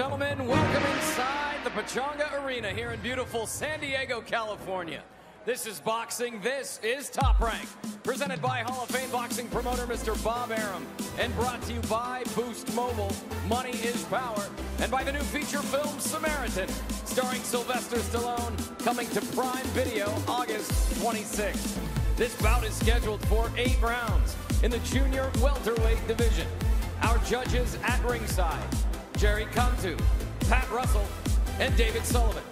gentlemen, welcome inside the Pechanga Arena here in beautiful San Diego, California. This is boxing. This is Top Rank. Presented by Hall of Fame boxing promoter Mr. Bob Arum. And brought to you by Boost Mobile. Money is power. And by the new feature film Samaritan. Starring Sylvester Stallone. Coming to Prime Video August 26th. This bout is scheduled for eight rounds in the junior welterweight division. Our judges at ringside. Jerry Cantu, Pat Russell, and David Sullivan.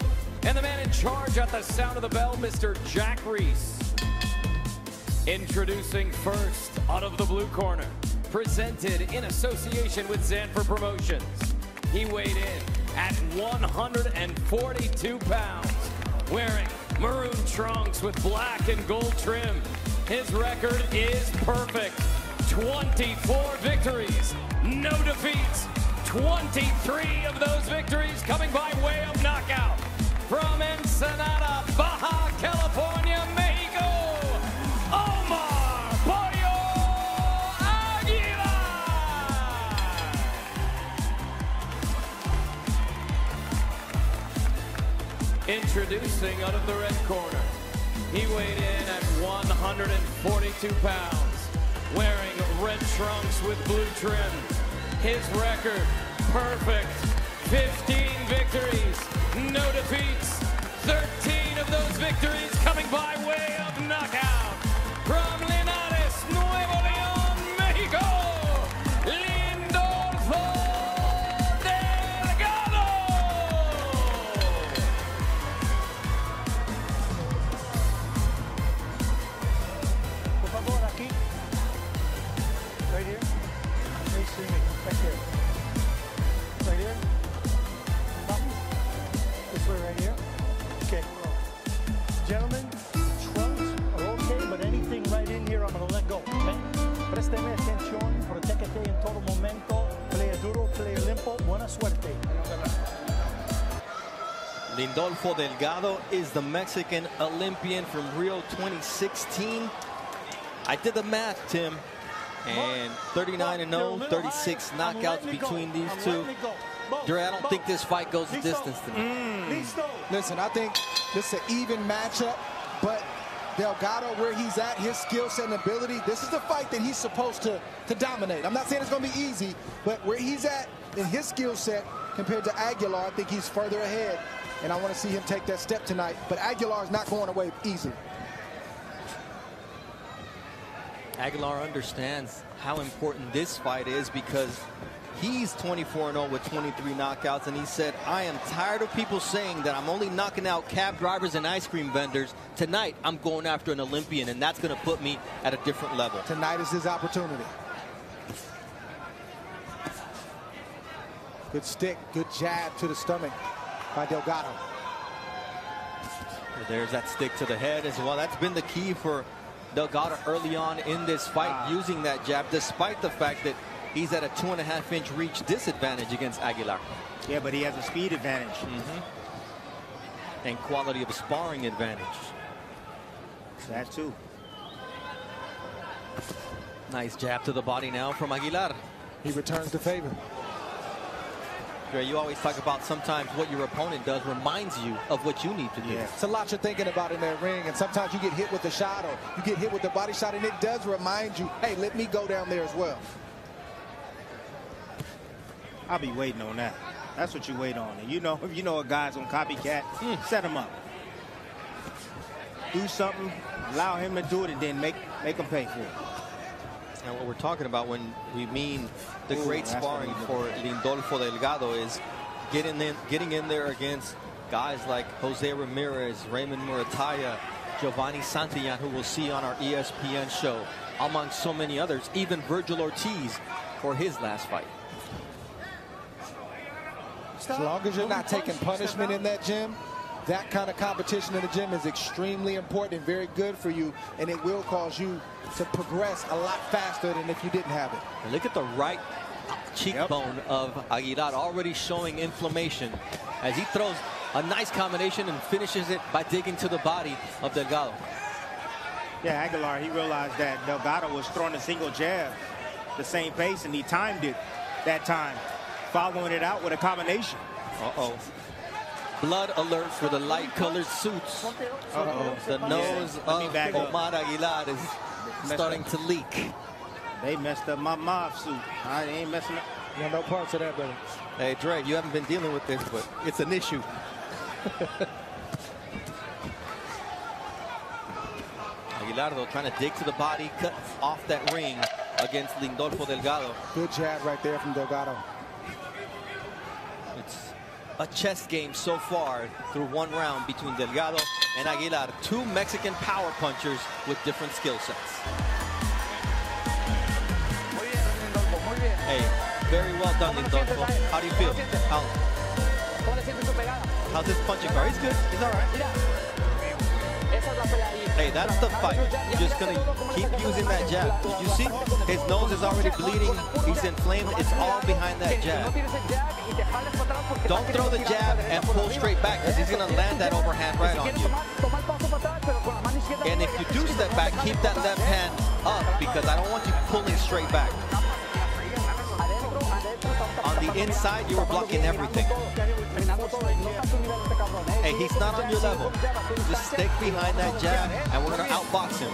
And the man in charge at the sound of the bell, Mr. Jack Reiss. Introducing first, out of the blue corner, presented in association with Zanfer Promotions. He weighed in at 142 pounds, wearing maroon trunks with black and gold trim. His record is perfect. 24 victories, no defeats. 23 of those victories coming by way of knockout from Ensenada, Baja California, Mexico, Omar Pollo Aguilar. Introducing out of the red corner, he weighed in at 142 pounds, wearing red trunks with blue trim. His record, perfect, 15 victories, no defeats. 13 of those victories coming by way of knockout. From Lindolfo Delgado is the Mexican Olympian from Rio 2016. I did the math, Tim, and 39 and 0, 36 knockouts between these two. Dre, I don't think this fight goes the distance tonight. Listo. Listen, I think this is an even matchup, but Delgado, where he's at, his skill set and ability, this is the fight that he's supposed to, to dominate. I'm not saying it's going to be easy, but where he's at in his skill set compared to Aguilar, I think he's further ahead, and I want to see him take that step tonight. But Aguilar is not going away easy. Aguilar understands how important this fight is because he's 24-0 with 23 knockouts, and he said, I am tired of people saying that I'm only knocking out cab drivers and ice cream vendors. Tonight, I'm going after an Olympian, and that's going to put me at a different level. Tonight is his opportunity. Good stick, good jab to the stomach by Delgado. There's that stick to the head as well. That's been the key for Delgado early on in this fight, ah. using that jab, despite the fact that he's at a two and a half inch reach disadvantage against Aguilar. Yeah, but he has a speed advantage. Mm-hmm. And quality of sparring advantage. That too. Nice jab to the body now from Aguilar. He returns the favor. Dre, you always talk about sometimes what your opponent does reminds you of what you need to do. Yeah. It's a lot you're thinking about in that ring, and sometimes you get hit with a shot or you get hit with the body shot, and it does remind you, hey, let me go down there as well. I'll be waiting on that. That's what you wait on. And you know, if you know a guy's on copycat, hmm. set him up. Do something, allow him to do it, and then make make him pay for it. And what we're talking about when we mean the Ooh, great sparring for Lindolfo Delgado is getting in, getting in there against guys like Jose Ramirez, Raymond Muratalla, Giovanni Santillan, who we'll see on our ESPN show, among so many others, even Vergil Ortiz for his last fight. As long as you're not taking punishment in that gym, that kind of competition in the gym is extremely important and very good for you, and it will cause you to progress a lot faster than if you didn't have it. And look at the right cheekbone of Aguilar already showing inflammation as he throws a nice combination and finishes it by digging to the body of Delgado. Yeah, Aguilar, he realized that Delgado was throwing a single jab the same pace, and he timed it that time following it out with a combination. Uh-oh. Blood alert for the light-colored suits. Uh-oh. The nose Let me of back up. Omar Aguilar is starting to leak. They messed up my mob suit. I ain't messing up. You want no parts of that, brother. Hey, Dre, you haven't been dealing with this, but it's an issue. Aguilar, though, trying to dig to the body, cut off that ring against Lindolfo Delgado. Good jab right there from Delgado. It's a chess game so far through one round between Delgado and Aguilar. Two Mexican power punchers with different skill sets. Hey, very well done, Lindolfo. How do you feel? How, how's his punching power? He's good. He's all right. Hey, that's the fight. Just gonna keep using that jab. You see? His nose is already bleeding. He's inflamed. It's all behind that jab. Don't throw the jab and pull straight back because he's gonna land that overhand right on you. And if you do step back, keep that left hand up because I don't want you pulling straight back. Inside, you were blocking everything. Hey, he's not on your level. Just stick behind that jab, and we're gonna outbox him.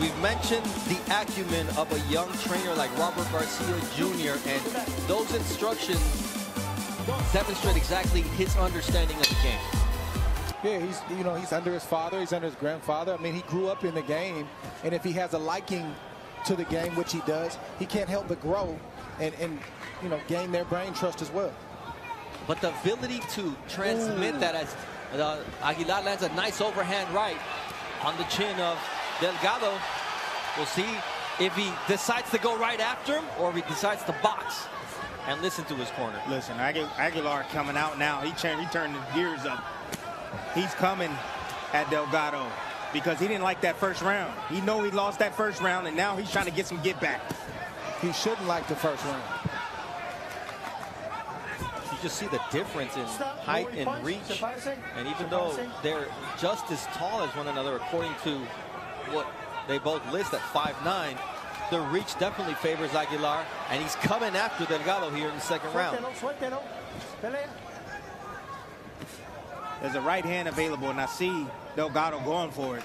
We've mentioned the acumen of a young trainer like Robert Garcia Jr., and those instructions demonstrate exactly his understanding of the game. Yeah, he's you know he's under his father, he's under his grandfather. I mean, he grew up in the game, and if he has a liking to the game, which he does, he can't help but grow and and you know gain their brain trust as well. But the ability to transmit that as uh, Aguilar lands a nice overhand right on the chin of Delgado. We'll see if he decides to go right after him or if he decides to box and listen to his corner. Listen, Agu- Aguilar coming out now. He turned, he turned his gears up. He's coming at Delgado because he didn't like that first round. He know he lost that first round, and now he's trying to get some get back. He shouldn't like the first round. You just see the difference in height and reach. And even though they're just as tall as one another, according to what they both list at 5'9", the reach definitely favors Aguilar, and he's coming after Delgado here in the second round. There's a right hand available, and I see Delgado going for it.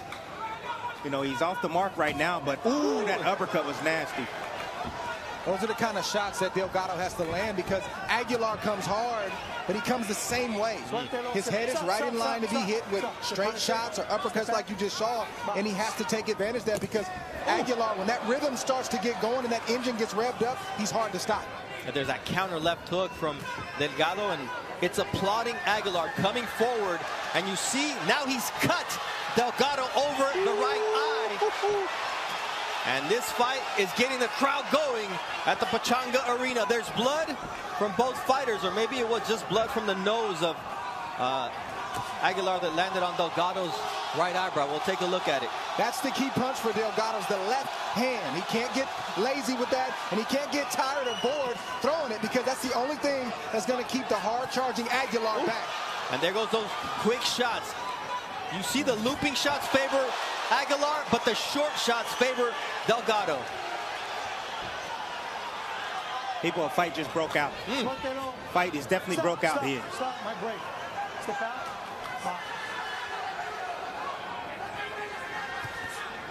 You know, he's off the mark right now, but ooh, that uppercut was nasty. Those are the kind of shots that Delgado has to land because Aguilar comes hard, but he comes the same way. His head is right in line to be hit with straight shots or uppercuts like you just saw, and he has to take advantage of that because Aguilar, when that rhythm starts to get going and that engine gets revved up, he's hard to stop. And there's that counter left hook from Delgado, and it's applauding Aguilar coming forward. And you see, now he's cut Delgado over the right eye. And this fight is getting the crowd going at the Pechanga Arena. There's blood from both fighters, or maybe it was just blood from the nose of uh, Aguilar that landed on Delgado's right eyebrow. We'll take a look at it. That's the key punch for Delgado's the left hand. He can't get lazy with that, and he can't get tired or bored throwing it because that's the only thing that's going to keep the hard-charging Aguilar back. And there goes those quick shots. You see the looping shots favor Aguilar, but the short shots favor Delgado. People, a fight just broke out. Hmm. Fight is definitely broke out here. Stop, my break. Step out.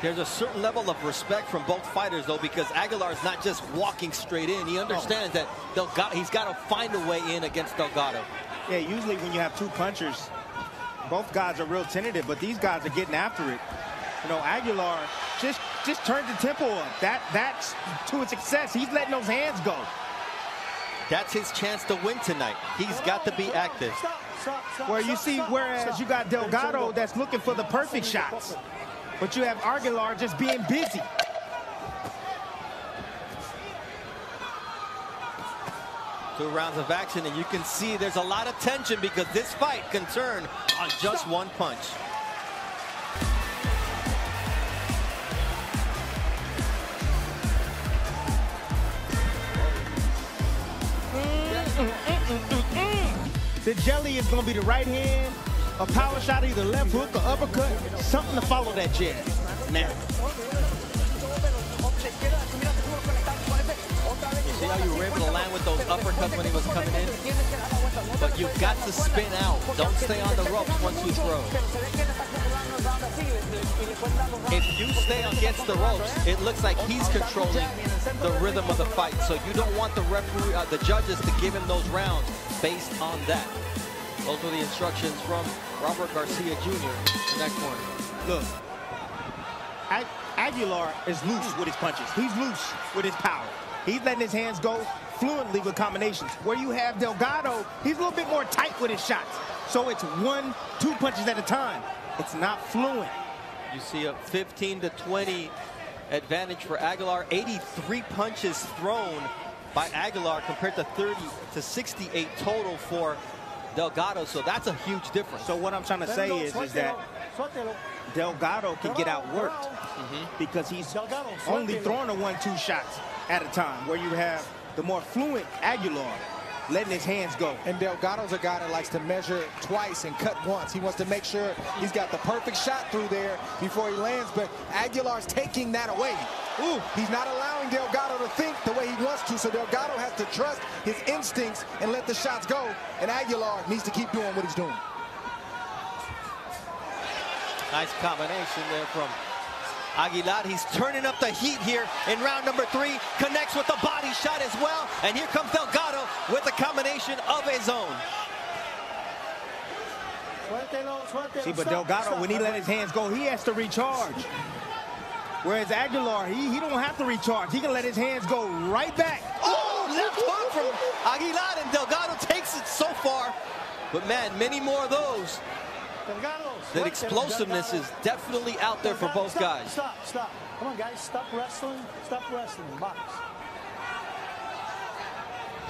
There's a certain level of respect from both fighters, though, because Aguilar is not just walking straight in. He understands that Delgado, he's got to find a way in against Delgado. Yeah, usually when you have two punchers, both guys are real tentative, but these guys are getting after it. You know, Aguilar just just turned the tempo up. That that's to its success. He's letting those hands go. That's his chance to win tonight. He's got to be active. Stop, stop, stop, Where you see, whereas stop. you got Delgado that's looking for the perfect shots, but you have Aguilar just being busy. Two rounds of action, and you can see there's a lot of tension because this fight can turn on just one punch. The jelly is going to be the right hand, a power shot, either left hook or uppercut, something to follow that jab. Now, see how You were able to land with those uppercuts when he was coming in. But you've got to spin out. Don't stay on the ropes once you throw. If you stay against the ropes, it looks like he's controlling the rhythm of the fight. So you don't want the referee, uh, the judges to give him those rounds based on that. Those were the instructions from Robert Garcia Jr. in that corner. Look, Ag Aguilar is loose with his punches. He's loose with his power. He's letting his hands go fluently with combinations. Where you have Delgado, he's a little bit more tight with his shots. So it's one, two punches at a time. It's not fluent. You see a 15 to 20 advantage for Aguilar. 83 punches thrown by Aguilar compared to 30 to 68 total for Delgado. So that's a huge difference. So what I'm trying to say is, is that Delgado can get outworked mm -hmm. because he's only throwing a one-two shots at a time, where you have the more fluent Aguilar letting his hands go. And Delgado's a guy that likes to measure twice and cut once. He wants to make sure he's got the perfect shot through there before he lands, but Aguilar's taking that away. Ooh, he's not allowing Delgado to think the way he wants to, so Delgado has to trust his instincts and let the shots go, and Aguilar needs to keep doing what he's doing. Nice combination there from Aguilar. He's turning up the heat here in round number three. Connects with the body shot as well. And here comes Delgado with a combination of his own. See, but Delgado, when he let his hands go, he has to recharge. Whereas Aguilar, he, he don't have to recharge. He can let his hands go right back. Oh, left hook from Aguilar, and Delgado takes it so far. But man, many more of those that explosiveness is definitely out there for both guys. Stop, stop. Come on, guys. Stop wrestling. Stop wrestling. Box.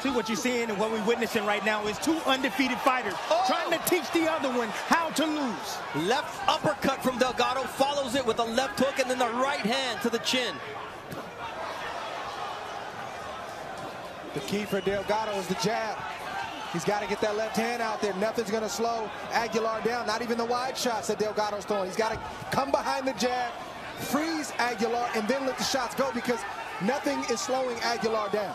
See what you're seeing and what we're witnessing right now is two undefeated fighters oh. trying to teach the other one how to lose. Left uppercut from Delgado follows it with a left hook and then the right hand to the chin. The key for Delgado is the jab. He's got to get that left hand out there. Nothing's going to slow Aguilar down. Not even the wide shots that Delgado's throwing. He's got to come behind the jab, freeze Aguilar, and then let the shots go because nothing is slowing Aguilar down.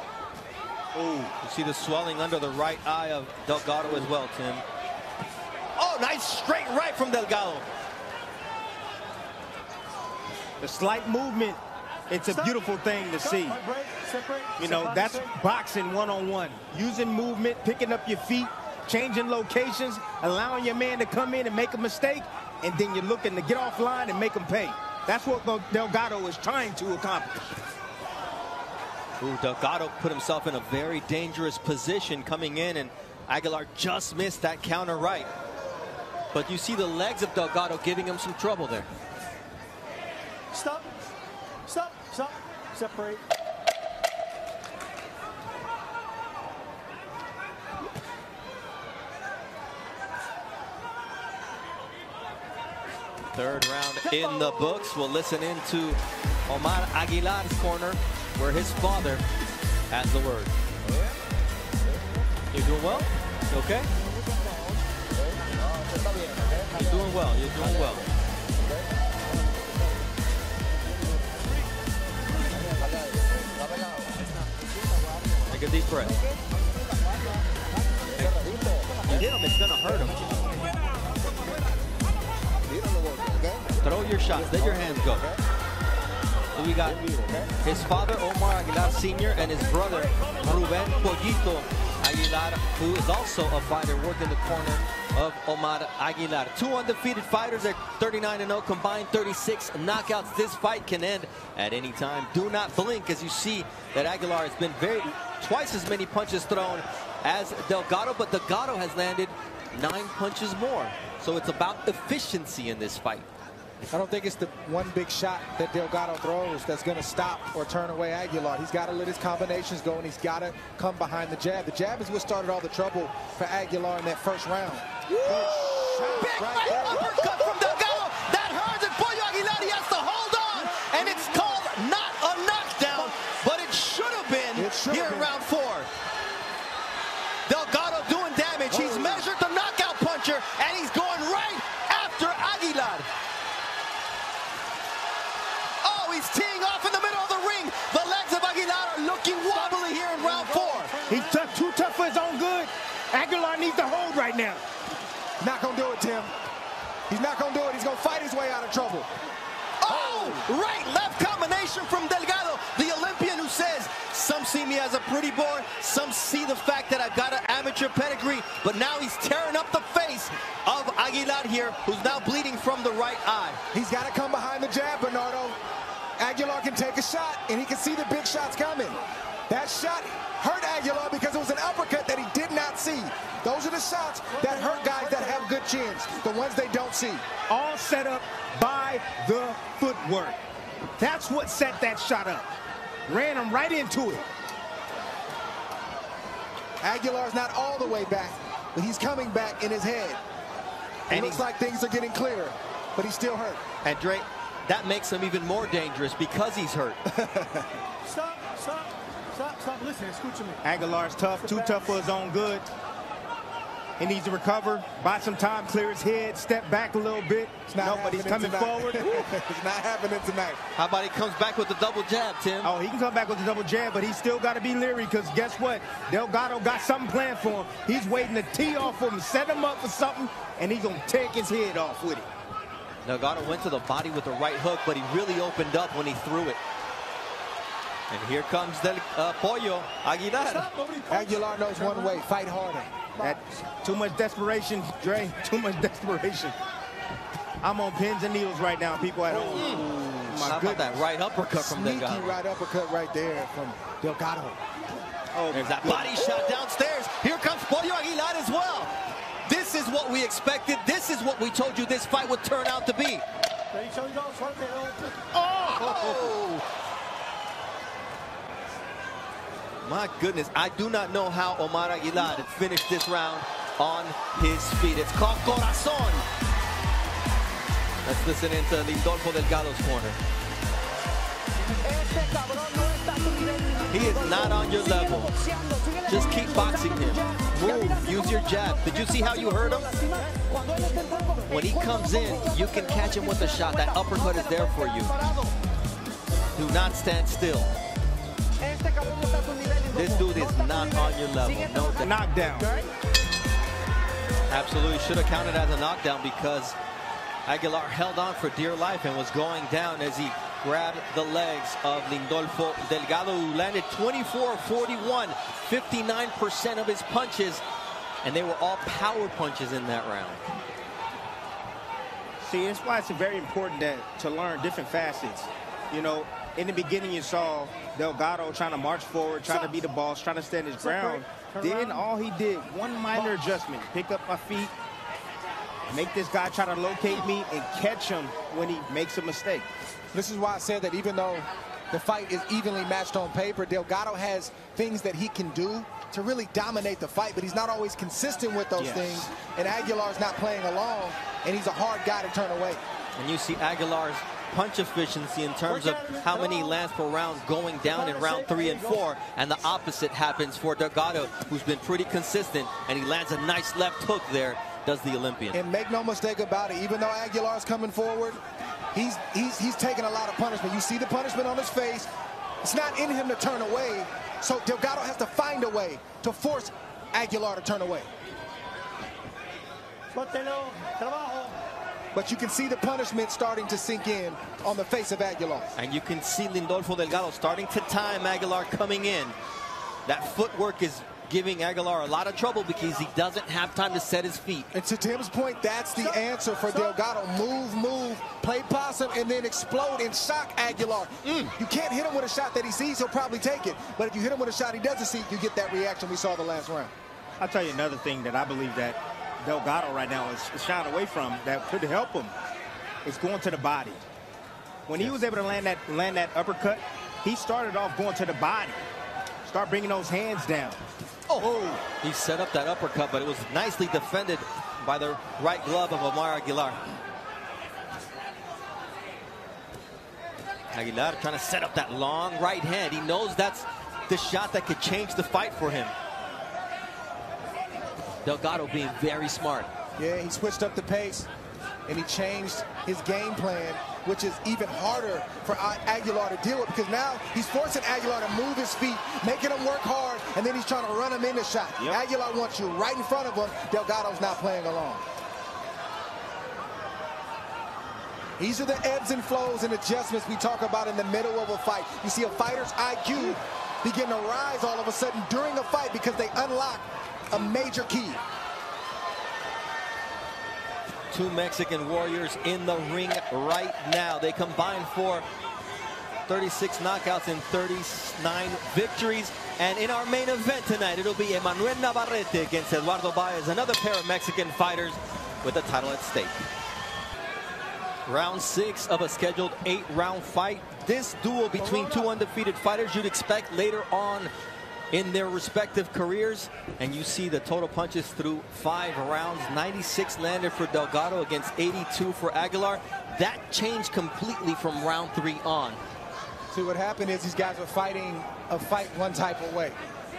You see the swelling under the right eye of Delgado as well, Tim. Oh, nice straight right from Delgado. The slight movement it's a beautiful thing to see. You know, that's boxing one-on-one. Using movement, picking up your feet, changing locations, allowing your man to come in and make a mistake, and then you're looking to get offline and make him pay. That's what Delgado is trying to accomplish. Ooh, Delgado put himself in a very dangerous position coming in, and Aguilar just missed that counter right. But you see the legs of Delgado giving him some trouble there. Stop. Stop. Stop. Separate. Third round in the books. We'll listen into Omar Aguilar's corner where his father has the word. You're doing well? You okay? You're doing well. You're doing well. Take a deep breath. You hit him, it's going to hurt him. Throw your shots. Let your hands go. So we got his father, Omar Aguilar Sr., and his brother, Ruben Pollito Aguilar, who is also a fighter working the corner of Omar Aguilar. Two undefeated fighters at 39-0, combined 36 knockouts. This fight can end at any time. Do not blink as you see that Aguilar has been very twice as many punches thrown as Delgado, but Delgado has landed nine punches more. So it's about efficiency in this fight. I don't think it's the one big shot that Delgado throws that's going to stop or turn away Aguilar. He's got to let his combinations go, and he's got to come behind the jab. The jab is what started all the trouble for Aguilar in that first round. Big right uppercut from Delgado. That hurts, and Pollo Aguilar, he has to hold on. And it's called not a knockdown, but it should have been here in round four. Delgado doing damage. He's oh. measured the knockout puncher, and he's going right after Aguilar. He's teeing off in the middle of the ring. The legs of Aguilar are looking wobbly here in round too tough for his own good. Aguilar needs to hold right now. Not gonna do it, Tim. He's not gonna do it. He's gonna fight his way out of trouble. Oh, right, left combination from Delgado, the Olympian who says, some see me as a pretty boy, some see the fact that I've got an amateur pedigree, but now he's tearing up the face of Aguilar here, who's now bleeding from the right eye. He's got to come behind the jab, Bernardo. Aguilar can take a shot, and he can see the big shots coming. That shot hurt Aguilar because it was an uppercut that he did not see. Those are the shots that hurt guys that have good chins, the ones they don't see. All set up by the footwork. That's what set that shot up. Ran him right into it. Aguilar's not all the way back, but he's coming back in his head. It And looks he- like things are getting clearer, but he's still hurt. And Dre, that makes him even more dangerous because he's hurt. Stop, stop, stop, stop. Listen, escúchame. Aguilar's tough, too tough for his own good. He needs to recover, buy some time, clear his head, step back a little bit. It's not No, but he's happening coming tonight. forward. it's not happening tonight. How about he comes back with the double jab, Tim? Oh, he can come back with the double jab, but he's still got to be leery because guess what? Delgado got something planned for him. He's waiting to tee off for him, set him up for something, and he's going to take his head off with it. Delgado went to the body with the right hook, but he really opened up when he threw it. And here comes Del uh, Pollo Aguilar. Stop, nobody punch. Aguilar knows one way, fight harder. That's too much desperation, Dre. Too much desperation. I'm on pins and needles right now, people at home. How My about goodness. that right uppercut from Sneaky Delgado? right uppercut right there from Delgado. Oh, There's my that goodness. body shot downstairs. Here comes Pollo Aguilar as well. This is what we expected. This is what we told you this fight would turn out to be. Ready, show you go. Suerte, no. Oh! My goodness, I do not know how Omar Aguilar finished this round on his feet. It's called Corazon. Let's listen into Lindolfo Delgado's corner. He is not on your level. Just keep boxing him. Move, use your jab. Did you see how you hurt him? When he comes in, you can catch him with a shot. That uppercut is there for you. Do not stand still. This dude is not on your level. No, doubt. knockdown. absolutely should have counted as a knockdown because Aguilar held on for dear life and was going down as he grabbed the legs of Lindolfo Delgado, who landed 24-41, 59% of his punches, and they were all power punches in that round. See, that's why it's very important that to learn different facets. You know, in the beginning you saw Delgado trying to march forward, trying to be the boss, trying to stand his ground. Then all he did, one minor adjustment, pick up my feet, make this guy try to locate me and catch him when he makes a mistake. This is why I said that even though the fight is evenly matched on paper, Delgado has things that he can do to really dominate the fight, but he's not always consistent with those Yes. things. And Aguilar's not playing along, and he's a hard guy to turn away. And you see Aguilar's punch efficiency in terms of how many he lands per round going down in round three and four. And the opposite happens for Delgado, who's been pretty consistent. And he lands a nice left hook there, does the Olympian. And make no mistake about it, even though Aguilar's coming forward, he's he's he's taking a lot of punishment. You see the punishment on his face. It's not in him to turn away. So Delgado has to find a way to force Aguilar to turn away. Suéltelo. Trabajo. But you can see the punishment starting to sink in on the face of Aguilar. And you can see Lindolfo Delgado starting to time Aguilar coming in. That footwork is giving Aguilar a lot of trouble because he doesn't have time to set his feet. And to Tim's point, that's the answer for Delgado. Move, move, play possum, and then explode and shock Aguilar. Mm, You can't hit him with a shot that he sees, he'll probably take it. But if you hit him with a shot he doesn't see, you get that reaction we saw the last round. I'll tell you another thing that I believe that Delgado right now is, is shying away from that could help him is going to the body. When he was able to land that land that uppercut, he started off going to the body. Start bringing those hands down. Oh, he set up that uppercut, but it was nicely defended by the right glove of Omar Aguilar. Aguilar trying to set up that long right hand. He knows that's the shot that could change the fight for him. Delgado being very smart. Yeah, he switched up the pace and he changed his game plan, which is even harder for A- Aguilar to deal with because now he's forcing Aguilar to move his feet, making him work hard, and then he's trying to run him in the shot. Yep. Aguilar wants you right in front of him. Delgado's not playing along. These are the ebbs and flows and adjustments we talk about in the middle of a fight. You see a fighter's IQ begin to rise all of a sudden during a fight because they unlock a major key. Two Mexican warriors in the ring right now. They combine for 36 knockouts and 39 victories. And in our main event tonight, it'll be Emmanuel Navarrete against Eduardo Baez, another pair of Mexican fighters with the title at stake. Round six of a scheduled eight round fight. This duel between two undefeated fighters you'd expect later on in their respective careers. And you see the total punches through five rounds. 96 landed for Delgado against 82 for Aguilar. That changed completely from round three on. See, what happened is these guys were fighting a fight one type of way.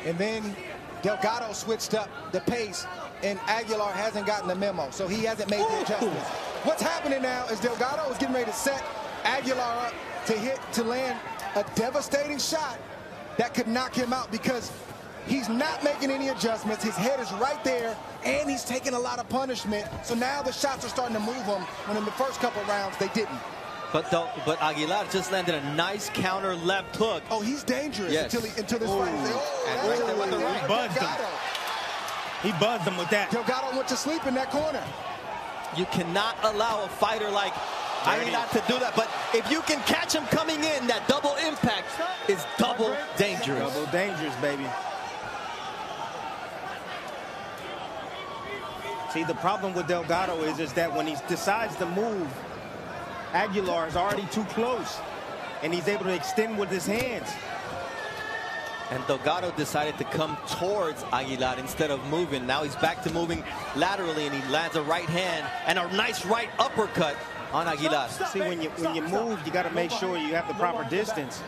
And then Delgado switched up the pace, and Aguilar hasn't gotten the memo, so he hasn't made the adjustments. What's happening now is Delgado is getting ready to set Aguilar up to hit, to land a devastating shot that could knock him out because he's not making any adjustments. His head is right there, and he's taking a lot of punishment. So now the shots are starting to move him, when in the first couple rounds, they didn't. But Del- but Aguilar just landed a nice counter left hook. Oh, he's dangerous Yes. until, he, until this fight. Oh, And right there with the right. right. Buzzed him. He buzzed him with that. Delgado went to sleep in that corner. You cannot allow a fighter like Aguilar to do that. But if you can catch him coming in, that double impact is double dangerous. Double dangerous, baby. See, the problem with Delgado is, is that when he decides to move, Aguilar is already too close. And he's able to extend with his hands. And Delgado decided to come towards Aguilar instead of moving. Now he's back to moving laterally, and he lands a right hand and a nice right uppercut on Aguilar. See, when you when you move, you got to make sure you have the proper distance.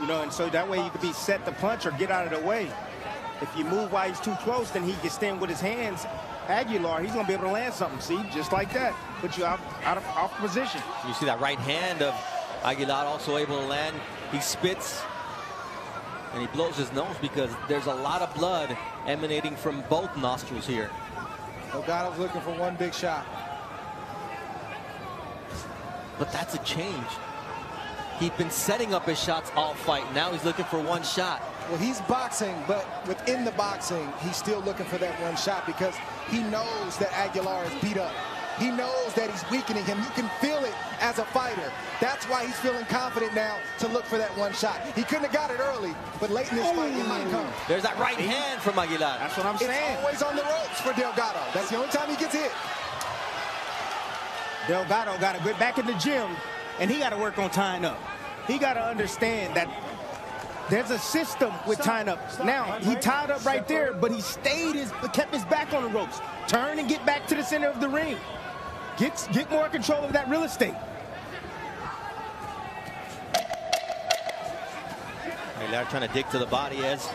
You know, and so that way you can be set to punch or get out of the way. If you move while he's too close, then he can stand with his hands. Aguilar, he's gonna be able to land something. See, just like that, put you out out of off position. You see that right hand of Aguilar also able to land. He spits and he blows his nose because there's a lot of blood emanating from both nostrils here. Delgado's looking for one big shot. But that's a change. He'd been setting up his shots all fight. Now he's looking for one shot. Well, he's boxing, but within the boxing, he's still looking for that one shot because he knows that Aguilar is beat up. He knows that he's weakening him. You can feel it as a fighter. That's why he's feeling confident now to look for that one shot. He couldn't have got it early, but late in this fight, it might come. There's that right hand from Aguilar. That's what I'm saying. It's saying. always on the ropes for Delgado. That's the only time he gets hit. Delgado got to get back in the gym, and he got to work on tying up. He got to understand that there's a system with tying up. Now, he tied up right there, but he stayed his, kept his back on the ropes. Turn and get back to the center of the ring. Get, get more control of that real estate. Aguilar trying to dig to the body as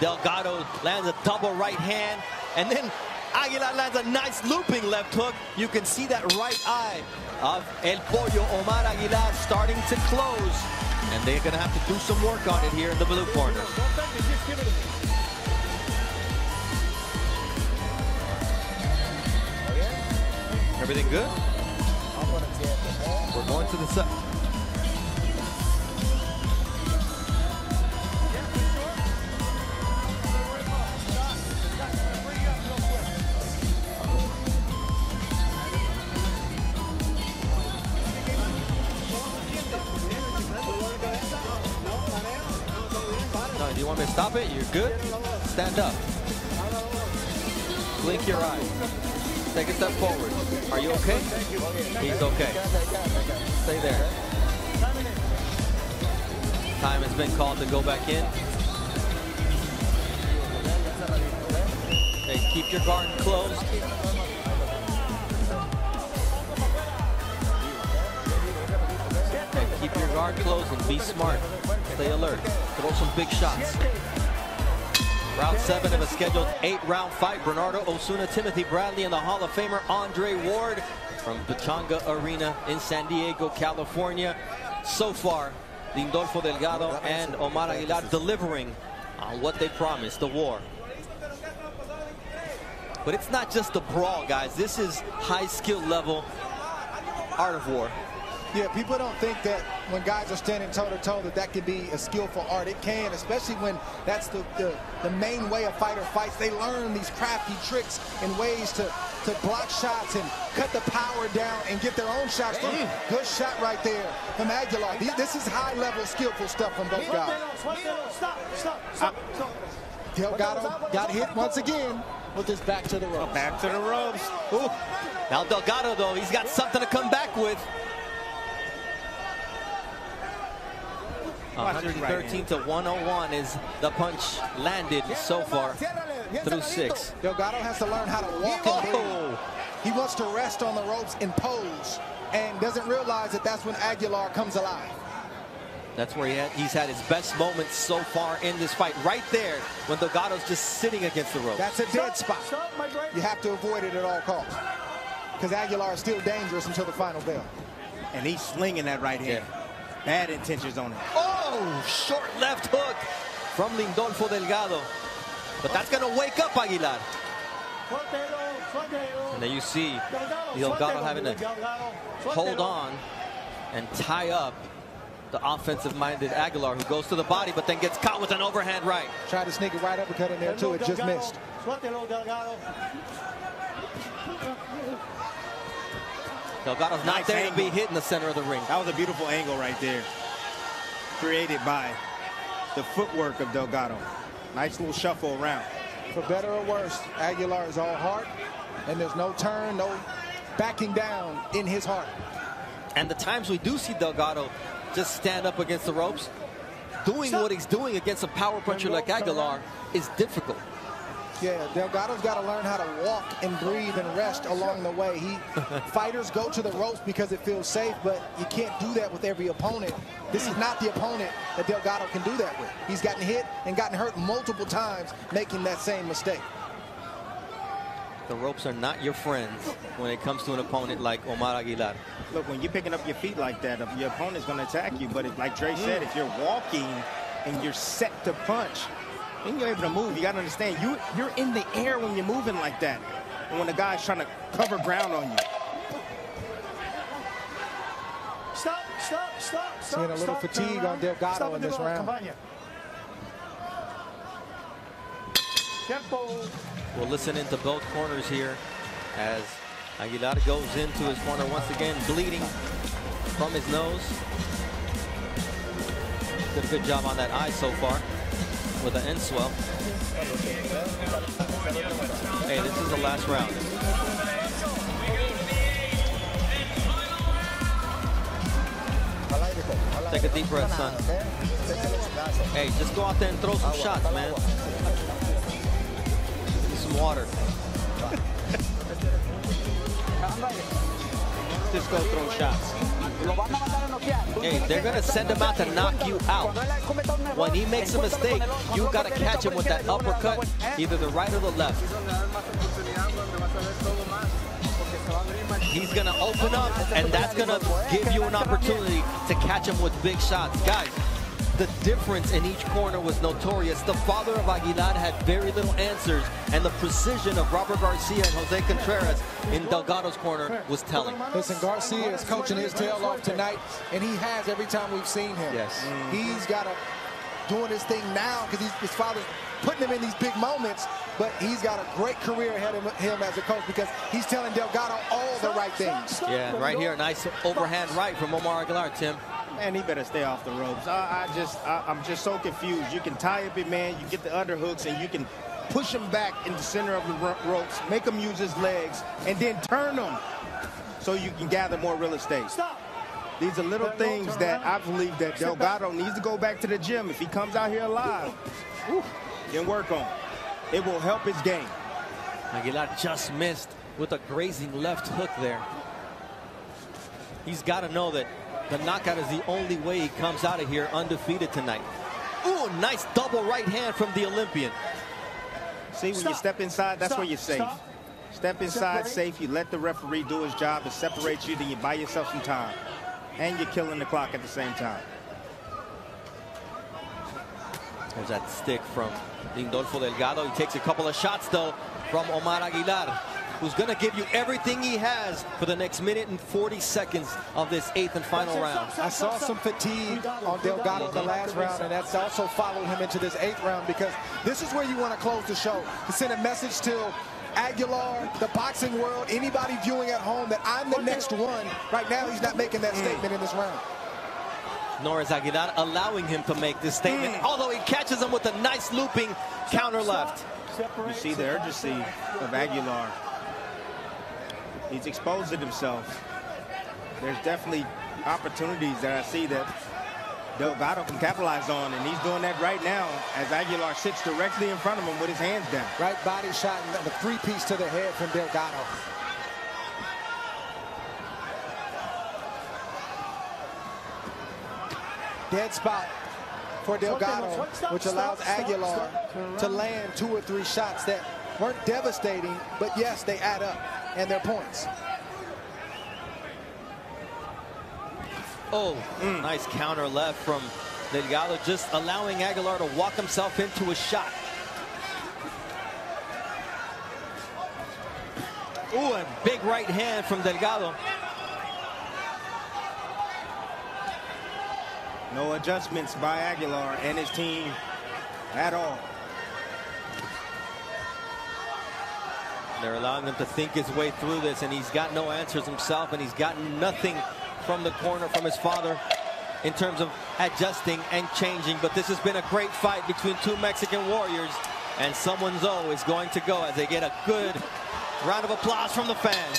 Delgado lands a double right hand. And then Aguilar lands a nice looping left hook. You can see that right eye of El Pollo Omar Aguilar starting to close. And they're going to have to do some work on it here in the blue corner. Everything good? We're going to the set. Stop it? You're good? Stand up. Blink your eye. Take a step forward. Are you okay? He's okay. Stay there. Time has been called to go back in. Hey, keep your guard closed. And keep your guard closed and be smart. Stay alert. Throw some big shots. Round seven of a scheduled eight-round fight. Bernardo Osuna, Timothy Bradley, and the Hall of Famer Andre Ward from Pechanga Arena in San Diego, California. So far, Lindolfo Delgado and Omar Aguilar delivering on what they promised, the war. But it's not just the brawl, guys. This is high skill level art of war. Yeah, people don't think that when guys are standing toe-to-toe that that can be a skillful art. It can, especially when that's the, the, the main way a fighter fights. They learn these crafty tricks and ways to, to block shots and cut the power down and get their own shots. Mm. Good shot right there from Aguilar. This is high-level, skillful stuff from both guys. Stop, stop, stop, Delgado got hit once again with his back to the ropes. Back to the ropes. Ooh. Now Delgado, though, he's got something to come back with. 113 to 101 is the punch landed so far through six. Delgado has to learn how to walk and move. He wants to rest on the ropes and pose and doesn't realize that that's when Aguilar comes alive. That's where he had, he's had his best moments so far in this fight. Right there when Delgado's just sitting against the rope. That's a dead spot. You have to avoid it at all costs. Because Aguilar is still dangerous until the final bell. And he's slinging that right hand. Yeah. Bad intentions on it. Oh, short left hook from Lindolfo Delgado. But that's going to wake up Aguilar. And then you see Delgado having to hold on and tie up the offensive-minded Aguilar, who goes to the body, but then gets caught with an overhand right. Tried to sneak a right uppercut in there, too. It just missed. Delgado's not nice there angle. to be hit in the center of the ring. That was a beautiful angle right there. Created by the footwork of Delgado. Nice little shuffle around. For better or worse, Aguilar is all heart, and there's no turn, no backing down in his heart. And the times we do see Delgado just stand up against the ropes, doing what he's doing against a power puncher like Aguilar is difficult. Yeah, Delgado's got to learn how to walk and breathe and rest along the way. He fighters go to the ropes because it feels safe, but you can't do that with every opponent. This is not the opponent that Delgado can do that with. He's gotten hit and gotten hurt multiple times making that same mistake. The ropes are not your friends when it comes to an opponent like Omar Aguilar. Look, when you're picking up your feet like that, your opponent's going to attack you. But if, like Dre said, if you're walking and you're set to punch, then you're able to move. You got to understand, you, you're in the air when you're moving like that. And when the guy's trying to cover ground on you. Stop, stop, stop, stop. Seeing a little stop, fatigue on Delgado in this round. Tempo. We'll listen into both corners here as Aguilar goes into his corner once again, bleeding from his nose. Did a good job on that eye so far with an enswell. Hey, this is the last round. Take a deep breath, son. Hey, just go out there and throw some shots, man. Some water. Just go throw shots. Hey, they're going to send him out to knock you out. When he makes a mistake, you got to catch him with that uppercut, either the right or the left. He's going to open up, and that's going to give you an opportunity to catch him with big shots. Guys, the difference in each corner was notorious. The father of Aguilar had very little answers, and the precision of Robert Garcia and Jose Contreras in Delgado's corner was telling. Listen, Garcia is coaching his tail off tonight, and he has every time we've seen him. Yes. Mm. He's got to doing his thing now because his father's putting him in these big moments, but he's got a great career ahead of him as a coach because he's telling Delgado all the right things. Yeah, right here, a nice overhand right from Omar Aguilar, Tim man, he better stay off the ropes. I, I just, I, am just so confused. You can tie up your man, you get the underhooks, and you can push him back in the center of the ropes, make him use his legs, and then turn him so you can gather more real estate. Stop. These are little things that I believe that Delgado needs to go back to the gym. If he comes out here alive, and work on. It will help his game. Aguilar just missed with a grazing left hook there. He's got to know that the knockout is the only way he comes out of here undefeated tonight. Ooh, nice double right hand from the Olympian. See, when Stop. you step inside, that's Stop. where you're safe. Stop. Step inside safe, you let the referee do his job to separate you, then you buy yourself some time. And you're killing the clock at the same time. There's that stick from Lindolfo Delgado. He takes a couple of shots, though, from Omar Aguilar, who's going to give you everything he has for the next minute and 40 seconds of this eighth and final round. I saw some fatigue on Delgado in the last round, and that's also followed him into this eighth round because this is where you want to close the show to send a message to Aguilar, the boxing world, anybody viewing at home that I'm the next one. Right now, he's not making that hmm. statement in this round. Nor is Aguilar allowing him to make this statement, although he catches him with a nice looping counter left. You see the urgency of Aguilar. He's exposing himself. There's definitely opportunities that I see that Delgado can capitalize on, and he's doing that right now as Aguilar sits directly in front of him with his hands down. Right body shot and the three-piece to the head from Delgado. Dead spot for Delgado, which allows Aguilar to land two or three shots that weren't devastating, but yes, they add up, and they're points. Oh, nice counter left from Delgado, just allowing Aguilar to walk himself into a shot. Ooh, a big right hand from Delgado. No adjustments by Aguilar and his team at all. They're allowing him to think his way through this, and he's got no answers himself, and he's gotten nothing from the corner from his father in terms of adjusting and changing. But this has been a great fight between two Mexican warriors, and someone's is going to go as they get a good round of applause from the fans.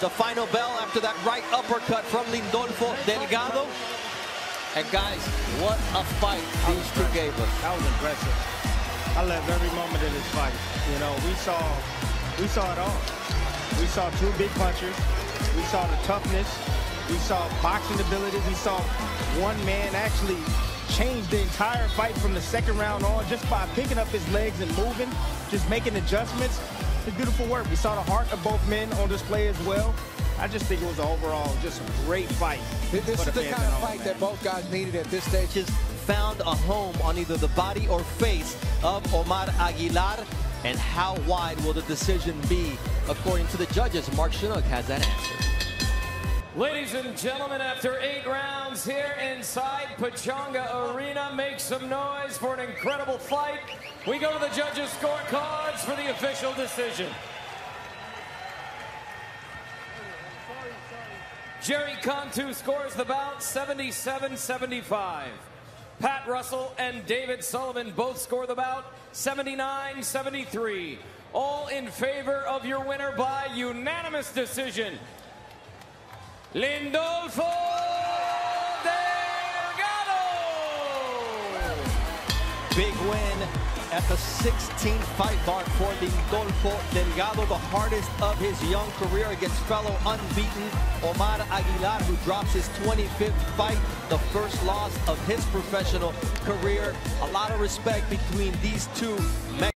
The final bell after that right uppercut from Lindolfo Delgado. And guys, what a fight these two gave us. That was impressive. I loved every moment of this fight. You know, we saw we saw it all. We saw two big punchers. We saw the toughness. We saw boxing ability. We saw one man actually change the entire fight from the second round on just by picking up his legs and moving, just making adjustments. It's beautiful work. We saw the heart of both men on display as well. I just think it was overall just a great fight. This is the kind of fight that both guys needed at this stage. Just found a home on either the body or face of Omar Aguilar. And how wide will the decision be? According to the judges, Mark Chinook has that answer. Ladies and gentlemen, after eight rounds here inside Pechanga Arena, make some noise for an incredible fight. We go to the judges' scorecards for the official decision. Jerry Cantu scores the bout 77-75. Pat Russell and David Sullivan both score the bout 79-73. All in favor of your winner by unanimous decision. Lindolfo Delgado! Big win at the 16 fight mark for Lindolfo Delgado, the hardest of his young career against fellow unbeaten Omar Aguilar, who drops his 25th fight, the first loss of his professional career. A lot of respect between these two Mexicans.